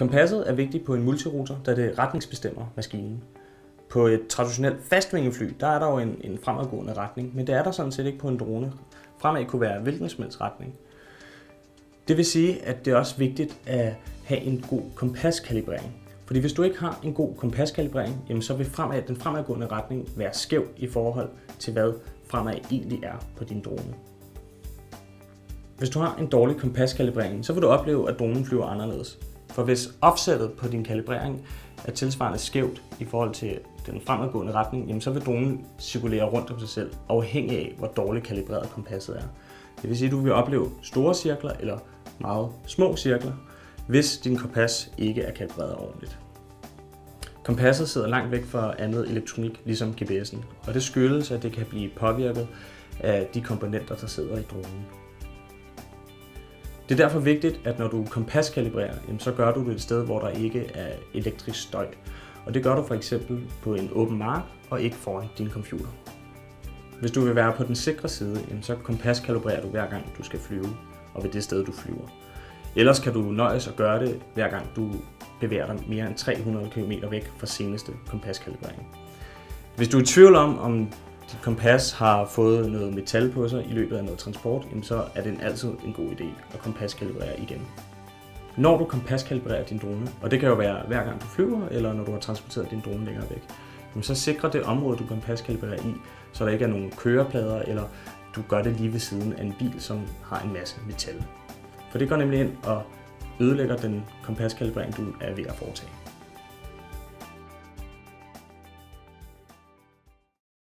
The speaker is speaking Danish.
Kompasset er vigtigt på en multirotor, da det retningsbestemmer maskinen. På et traditionelt fastvingefly, der er der jo en, en fremadgående retning, men det er der sådan set ikke på en drone. Fremad kunne være hvilken som helst retning. Det vil sige, at det er også vigtigt at have en god kompaskalibrering. Fordi hvis du ikke har en god kompaskalibrering, jamen så vil fremad, den fremadgående retning være skæv i forhold til hvad fremad egentlig er på din drone. Hvis du har en dårlig kompaskalibrering, så vil du opleve, at dronen flyver anderledes. For hvis offsettet på din kalibrering er tilsvarende skævt i forhold til den fremadgående retning, jamen så vil dronen cirkulere rundt om sig selv, afhængig af, hvor dårligt kalibreret kompasset er. Det vil sige, at du vil opleve store cirkler eller meget små cirkler, hvis din kompas ikke er kalibreret ordentligt. Kompasset sidder langt væk fra andet elektronik, ligesom GPS'en, og det skyldes, at det kan blive påvirket af de komponenter, der sidder i dronen. Det er derfor vigtigt, at når du kompaskalibrerer, så gør du det et sted, hvor der ikke er elektrisk støj. Og det gør du for eksempel på en åben mark og ikke foran din computer. Hvis du vil være på den sikre side, så kompaskalibrerer du hver gang du skal flyve, og ved det sted du flyver. Ellers kan du nøjes og gøre det hver gang du bevæger dig mere end 300 km væk fra seneste kompaskalibrering. Hvis du er i tvivl om, om dit kompas har fået noget metal på sig i løbet af noget transport, så er det altid en god idé at kompaskalibrere igen. Når du kompaskalibrerer din drone, og det kan jo være hver gang du flyver, eller når du har transporteret din drone længere væk, så sikrer det område, du kompaskalibrerer i, så der ikke er nogen køreplader, eller du gør det lige ved siden af en bil, som har en masse metal. For det går nemlig ind og ødelægger den kompaskalibrering, du er ved at foretage.